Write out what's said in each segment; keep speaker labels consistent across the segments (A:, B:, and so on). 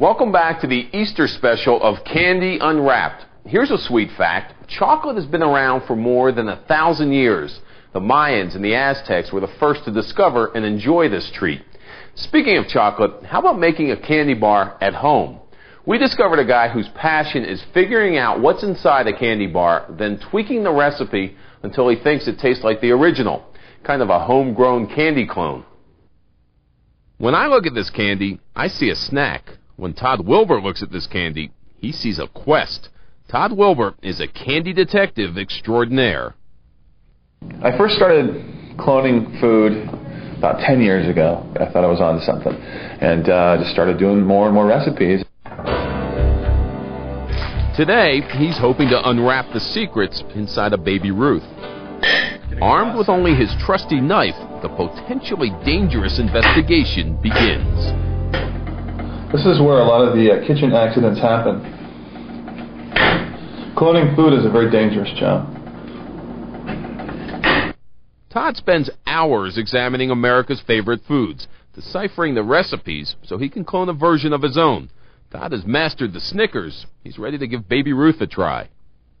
A: Welcome back to the Easter special of Candy Unwrapped. Here's a sweet fact. Chocolate has been around for more than a thousand years. The Mayans and the Aztecs were the first to discover and enjoy this treat. Speaking of chocolate, how about making a candy bar at home? We discovered a guy whose passion is figuring out what's inside a candy bar, then tweaking the recipe until he thinks it tastes like the original. Kind of a homegrown candy clone. When I look at this candy, I see a snack. When Todd Wilbur looks at this candy, he sees a quest. Todd Wilbur is a candy detective extraordinaire.
B: I first started cloning food about 10 years ago. I thought I was onto something. And uh, just started doing more and more recipes.
A: Today, he's hoping to unwrap the secrets inside of Baby Ruth. Armed with only his trusty knife, the potentially dangerous investigation begins.
B: This is where a lot of the uh, kitchen accidents happen. Cloning food is a very dangerous job.
A: Todd spends hours examining America's favorite foods, deciphering the recipes so he can clone a version of his own. Todd has mastered the Snickers. He's ready to give Baby Ruth a try.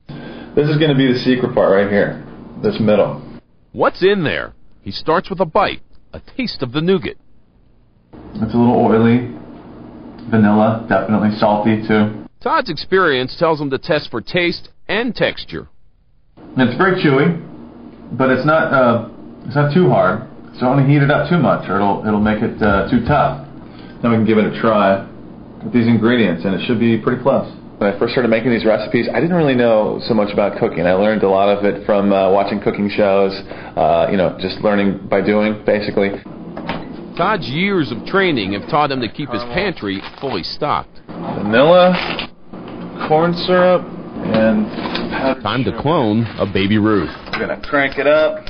B: This is going to be the secret part right here, this middle.
A: What's in there? He starts with a bite, a taste of the nougat.
B: It's a little oily, vanilla, definitely salty too.
A: Todd's experience tells him to test for taste and texture.
B: It's very chewy, but it's not uh, it's not too hard. So don't heat it up too much, or it'll it'll make it uh, too tough. Then we can give it a try with these ingredients, and it should be pretty close. When I first started making these recipes, I didn't really know so much about cooking. I learned a lot of it from uh, watching cooking shows, uh, you know, just learning by doing, basically.
A: Todd's years of training have taught him to keep his pantry fully stocked.
B: Vanilla, corn syrup, and
A: Time to clone a Baby Ruth.
B: We're gonna crank it up.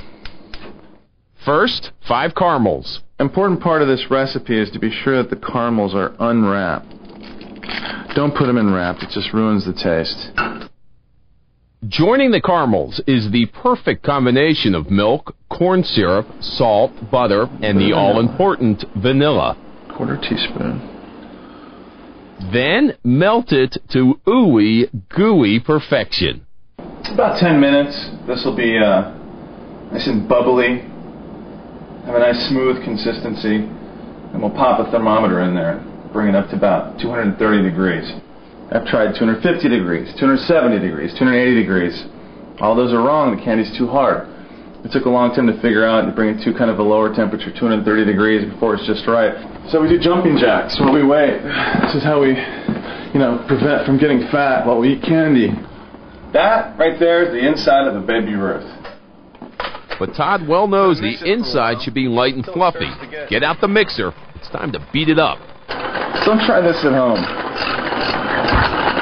A: First, five caramels.
B: Important part of this recipe is to be sure that the caramels are unwrapped. Don't put them in wrapped, it just ruins the taste.
A: Joining the caramels is the perfect combination of milk, corn syrup, salt, butter, and the all important vanilla.
B: Quarter teaspoon.
A: Then melt it to ooey gooey perfection.
B: It's About 10 minutes. This will be uh, nice and bubbly. Have a nice smooth consistency. And we'll pop a thermometer in there. Bring it up to about 230 degrees. I've tried 250 degrees, 270 degrees, 280 degrees. All those are wrong. The candy's too hard. It took a long time to figure out to bring it to kind of a lower temperature, 230 degrees, before it's just right. So we do jumping jacks while we wait. This is how we, you know, prevent from getting fat while we eat candy. That right there is the inside of a baby Ruth.
A: But Todd well knows the inside should be light and fluffy. Get out the mixer. It's time to beat it up.
B: Don't try this at home.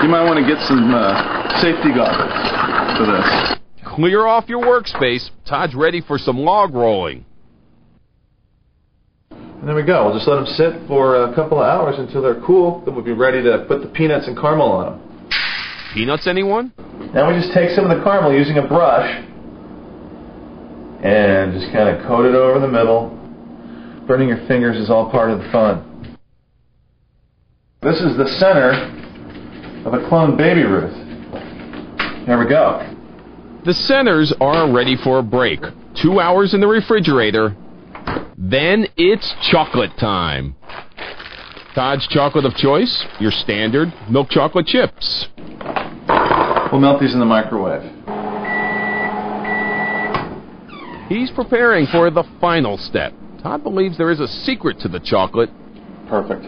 B: You might want to get some uh, safety goggles for this.
A: Clear off your workspace. Todd's ready for some log rolling.
B: And there we go. We'll just let them sit for a couple of hours until they're cool. Then we'll be ready to put the peanuts and caramel on them.
A: Peanuts, anyone?
B: Now we just take some of the caramel using a brush and just kind of coat it over the middle. Burning your fingers is all part of the fun. This is the center of a cloned baby Ruth. There we go.
A: The centers are ready for a break. Two hours in the refrigerator. Then it's chocolate time. Todd's chocolate of choice, your standard milk chocolate chips.
B: We'll melt these in the microwave.
A: He's preparing for the final step. Todd believes there is a secret to the chocolate,
B: Perfect.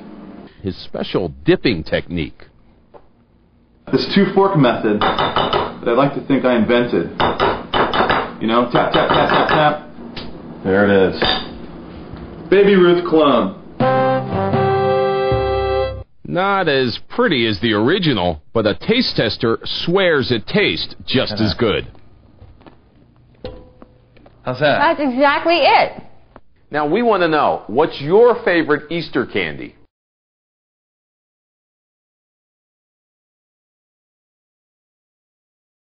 A: his special dipping technique.
B: This two fork method that I'd like to think I invented. You know, tap, tap, tap, tap, tap. There it is. Baby Ruth clone.
A: Not as pretty as the original, but a taste tester swears it tastes just as good.
B: How's that?
C: That's exactly it.
A: Now we want to know what's your favorite Easter candy?